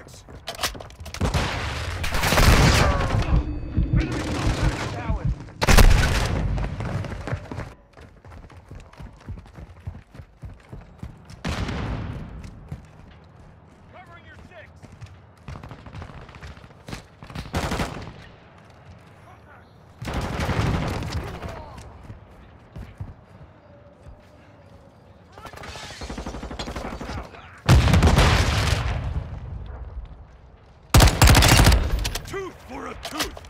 tracks. for a tooth!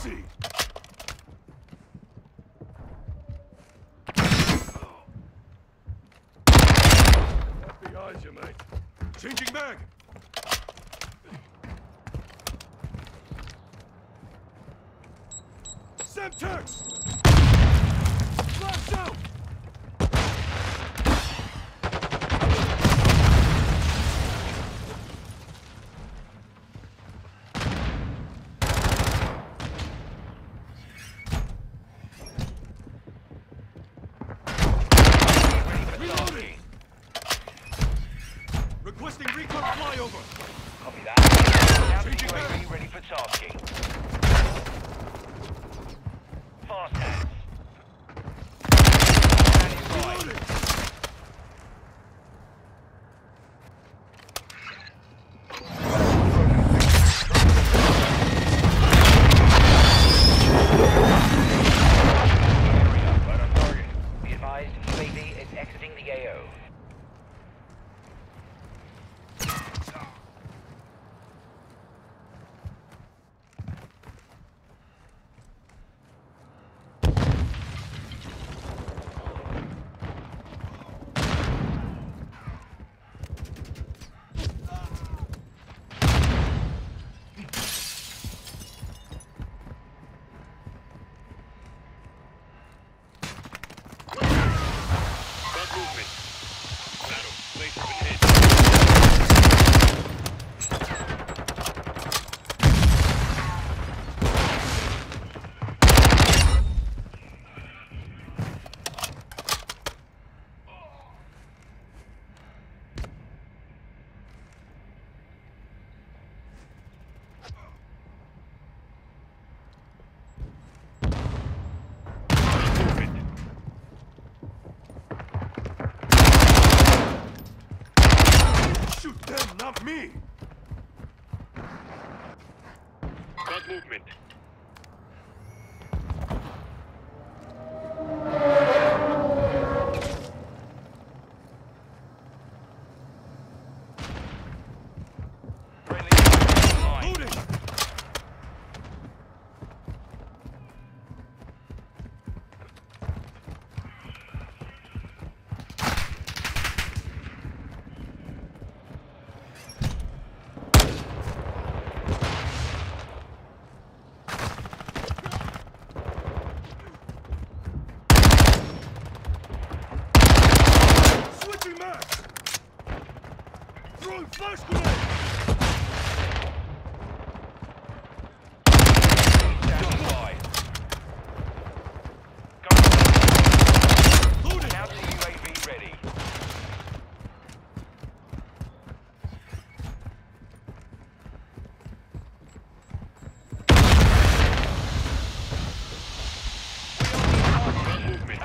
Easy. Behind you, mate. Changing mag. Semtex! Requesting recon flyover. Copy that. Changing UAV ready for tasking. Fast hands. Reloading.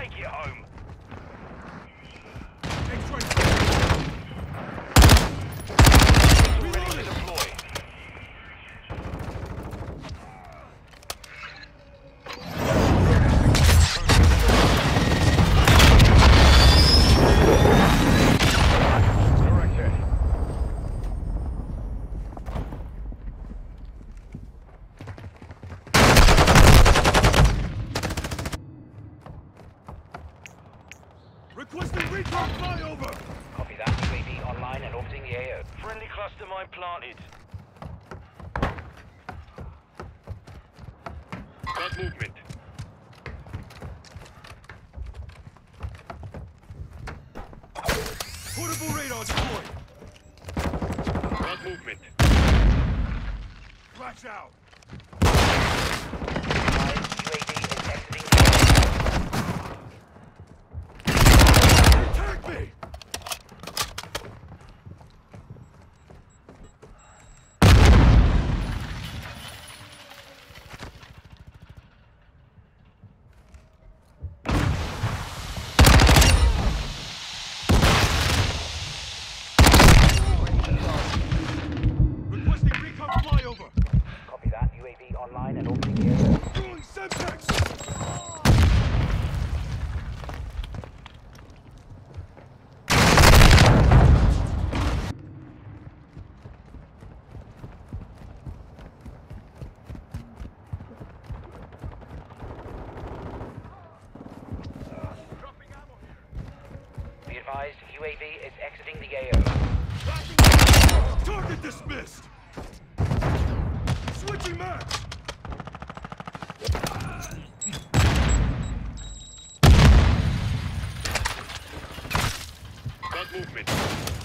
Take you home. Mark movement. Portable radar deployed. Mark movement. Flash out. advised, UAV is exiting the AO. Target dismissed! Switching map! Got movement.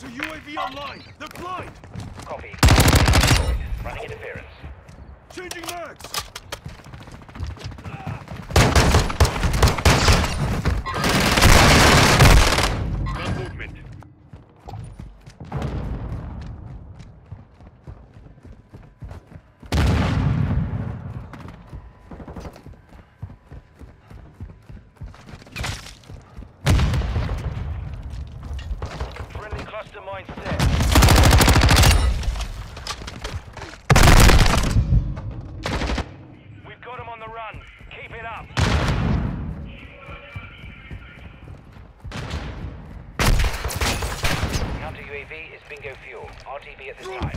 To UAV online! They're blind! Copy. Running interference. Changing mags! be at this time.